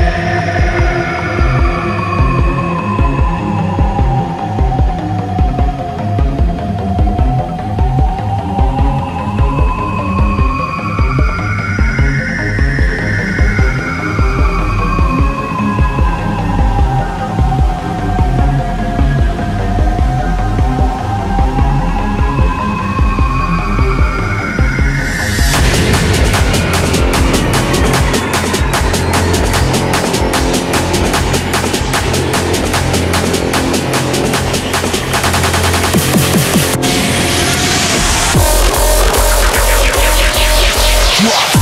you Rock.